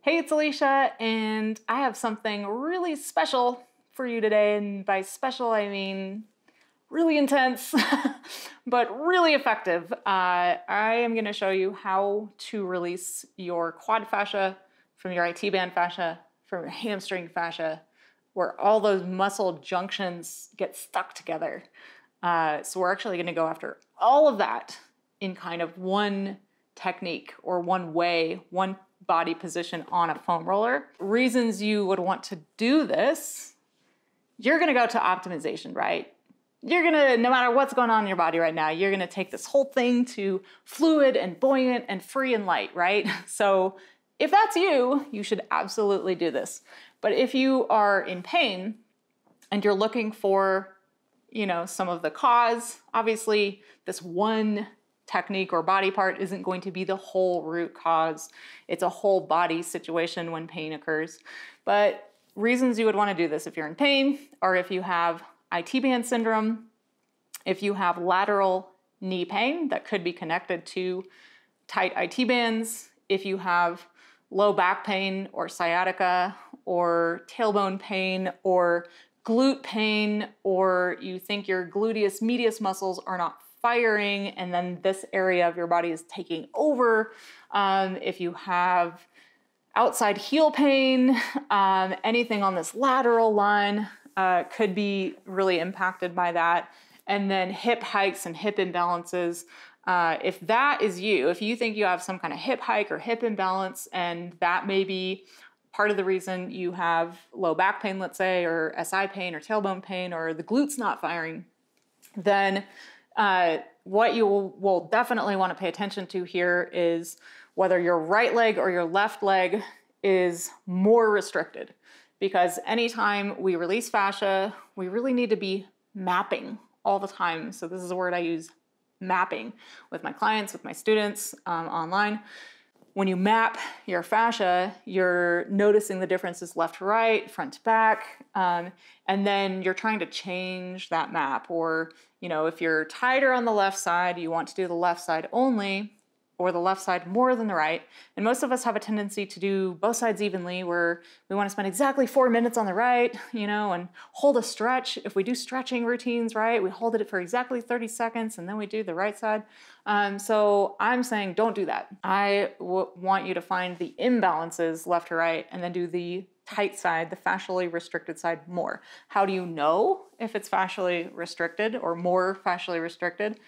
Hey, it's Elisha, and I have something really special for you today. And by special, I mean really intense, but really effective. Uh, I am going to show you how to release your quad fascia from your IT band fascia, from your hamstring fascia, where all those muscle junctions get stuck together. Uh, so we're actually going to go after all of that in kind of one technique or one way, one body position on a foam roller. Reasons you would want to do this, you're gonna go to optimization, right? You're gonna, no matter what's going on in your body right now, you're gonna take this whole thing to fluid and buoyant and free and light, right? So if that's you, you should absolutely do this. But if you are in pain and you're looking for, you know, some of the cause, obviously this one technique or body part isn't going to be the whole root cause. It's a whole body situation when pain occurs. But reasons you would want to do this if you're in pain or if you have IT band syndrome, if you have lateral knee pain that could be connected to tight IT bands, if you have low back pain or sciatica or tailbone pain or glute pain or you think your gluteus medius muscles are not firing and then this area of your body is taking over. Um, if you have outside heel pain, um, anything on this lateral line uh, could be really impacted by that. And then hip hikes and hip imbalances. Uh, if that is you, if you think you have some kind of hip hike or hip imbalance, and that may be part of the reason you have low back pain, let's say, or SI pain or tailbone pain, or the glutes not firing, then uh, what you will, will definitely want to pay attention to here is whether your right leg or your left leg is more restricted. Because anytime we release fascia, we really need to be mapping all the time. So, this is a word I use mapping with my clients, with my students um, online. When you map your fascia, you're noticing the differences left to right, front to back, um, and then you're trying to change that map. Or, you know, if you're tighter on the left side, you want to do the left side only, or the left side more than the right. And most of us have a tendency to do both sides evenly where we want to spend exactly four minutes on the right, you know, and hold a stretch. If we do stretching routines, right, we hold it for exactly 30 seconds and then we do the right side. Um, so I'm saying don't do that. I want you to find the imbalances left to right and then do the tight side, the fascially restricted side more. How do you know if it's fascially restricted or more fascially restricted?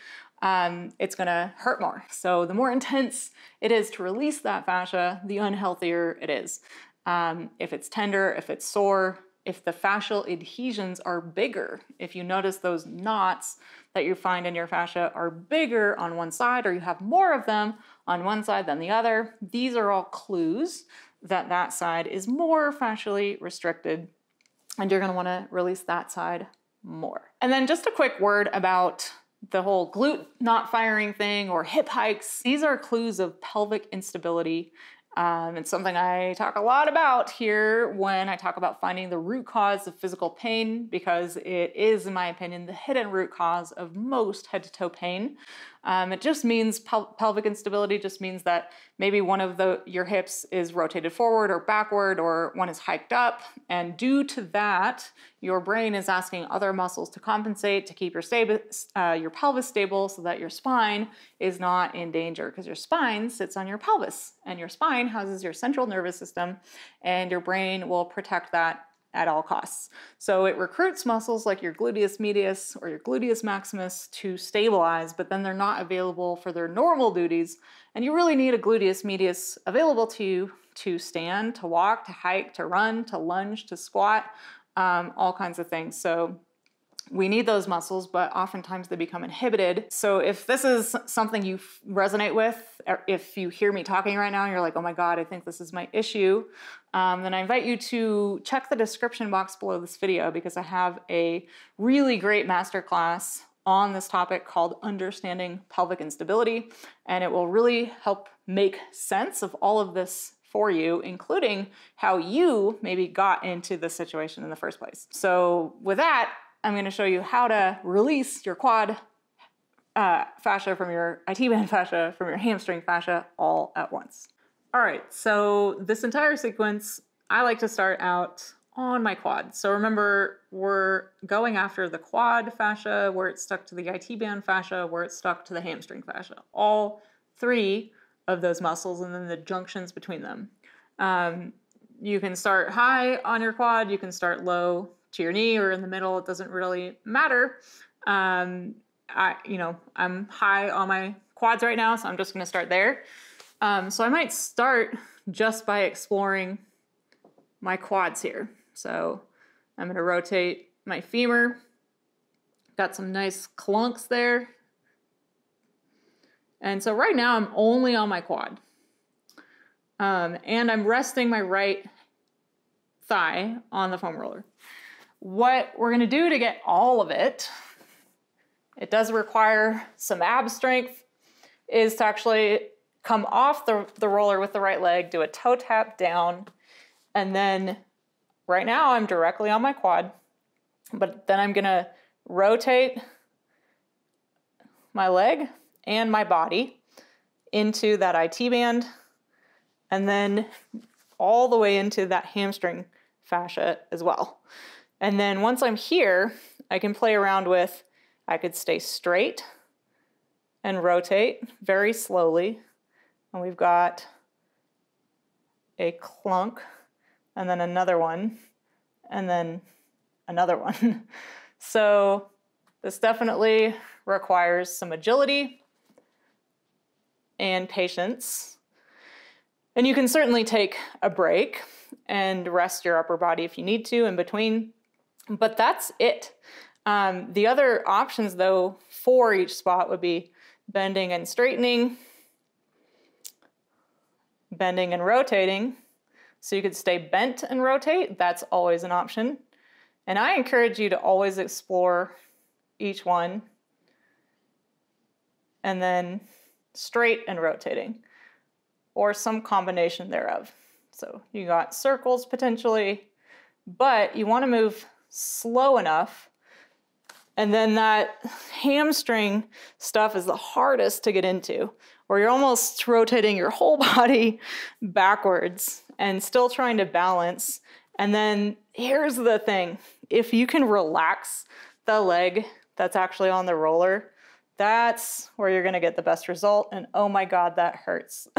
Um, it's going to hurt more. So the more intense it is to release that fascia, the unhealthier it is. Um, if it's tender, if it's sore, if the fascial adhesions are bigger, if you notice those knots that you find in your fascia are bigger on one side or you have more of them on one side than the other, these are all clues that that side is more fascially restricted and you're going to want to release that side more. And then just a quick word about the whole glute not firing thing or hip hikes. These are clues of pelvic instability. Um, it's something I talk a lot about here when I talk about finding the root cause of physical pain because it is, in my opinion, the hidden root cause of most head to toe pain. Um, it just means pel- pelvic instability just means that maybe one of the your hips is rotated forward or backward or one is hiked up. And due to that your brain is asking other muscles to compensate to keep your, uh, your pelvis stable so that your spine is not in danger. Because your spine sits on your pelvis and your spine houses your central nervous system and your brain will protect that at all costs. So it recruits muscles like your gluteus medius or your gluteus maximus to stabilize, but then they're not available for their normal duties. And you really need a gluteus medius available to you to stand, to walk, to hike, to run, to lunge, to squat, um, all kinds of things. So we need those muscles, but oftentimes they become inhibited. So if this is something you resonate with, if you hear me talking right now and you're like, oh my God, I think this is my issue, um, then I invite you to check the description box below this video because I have a really great masterclass on this topic called Understanding Pelvic Instability, and it will really help make sense of all of this for you, including how you maybe got into this situation in the first place. So, with that, I'm going to show you how to release your quad uh, fascia from your IT band fascia, from your hamstring fascia all at once. All right, so this entire sequence, I like to start out on my quad. So remember, we're going after the quad fascia, where it's stuck to the IT band fascia, where it's stuck to the hamstring fascia. All three of those muscles and then the junctions between them. Um, you can start high on your quad, you can start low to your knee or in the middle, it doesn't really matter. Um, I, you know, I'm high on my quads right now, so I'm just gonna start there. Um, so I might start just by exploring my quads here. So I'm gonna rotate my femur. Got some nice clunks there. And so right now I'm only on my quad. Um, and I'm resting my right thigh on the foam roller. What we're gonna do to get all of it, it does require some ab strength, is to actually come off the, the roller with the right leg, do a toe tap down, and then right now I'm directly on my quad, but then I'm gonna rotate my leg and my body into that IT band and then all the way into that hamstring fascia as well. And then once I'm here, I can play around with, I could stay straight and rotate very slowly. And we've got a clunk and then another one and then another one. so this definitely requires some agility and patience. And you can certainly take a break and rest your upper body if you need to in between, but that's it. Um, the other options, though, for each spot would be bending and straightening, bending and rotating. So you could stay bent and rotate, that's always an option. And I encourage you to always explore each one and then straight and rotating or some combination thereof. So you got circles potentially, but you want to move slow enough and then that hamstring stuff is the hardest to get into, where you're almost rotating your whole body backwards and still trying to balance. And then here's the thing if you can relax the leg that's actually on the roller, that's where you're gonna get the best result. And oh my God, that hurts.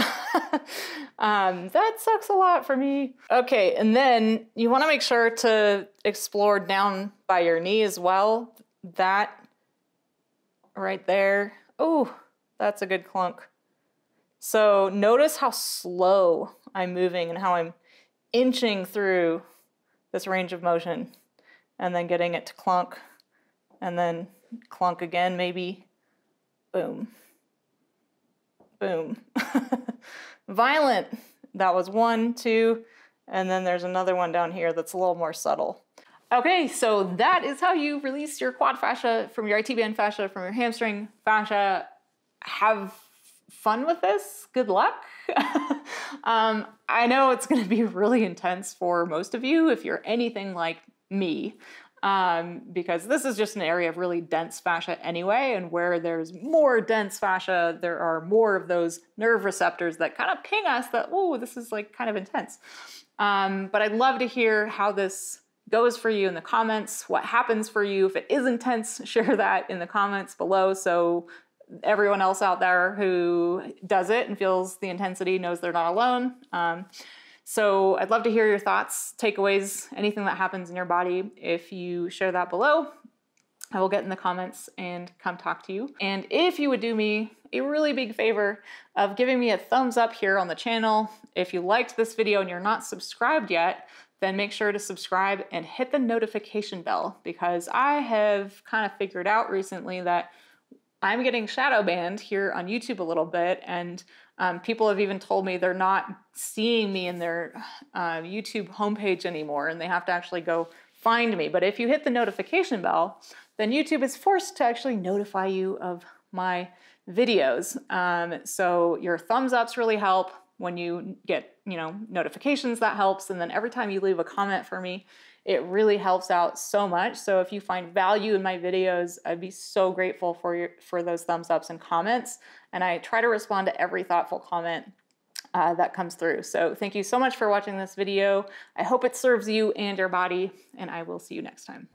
um, that sucks a lot for me. Okay, and then you wanna make sure to explore down by your knee as well that right there, oh, that's a good clunk. So notice how slow I'm moving and how I'm inching through this range of motion and then getting it to clunk and then clunk again, maybe. Boom. Boom. Violent. That was one, two, and then there's another one down here that's a little more subtle. Okay, so that is how you release your quad fascia from your IT band fascia, from your hamstring fascia. Have fun with this. Good luck. um, I know it's going to be really intense for most of you if you're anything like me, um, because this is just an area of really dense fascia anyway, and where there's more dense fascia, there are more of those nerve receptors that kind of ping us that, oh, this is like kind of intense. Um, but I'd love to hear how this goes for you in the comments, what happens for you. If it is intense, share that in the comments below so everyone else out there who does it and feels the intensity knows they're not alone. Um, so I'd love to hear your thoughts, takeaways, anything that happens in your body. If you share that below, I will get in the comments and come talk to you. And if you would do me a really big favor of giving me a thumbs up here on the channel. If you liked this video and you're not subscribed yet, then make sure to subscribe and hit the notification bell because I have kind of figured out recently that I'm getting shadow banned here on YouTube a little bit, and um, people have even told me they're not seeing me in their uh, YouTube homepage anymore, and they have to actually go find me. But if you hit the notification bell, then YouTube is forced to actually notify you of my videos. Um, so your thumbs ups really help when you get, you know, notifications that helps. And then every time you leave a comment for me, it really helps out so much. So if you find value in my videos, I'd be so grateful for your for those thumbs ups and comments. And I try to respond to every thoughtful comment uh, that comes through. So thank you so much for watching this video. I hope it serves you and your body, and I will see you next time.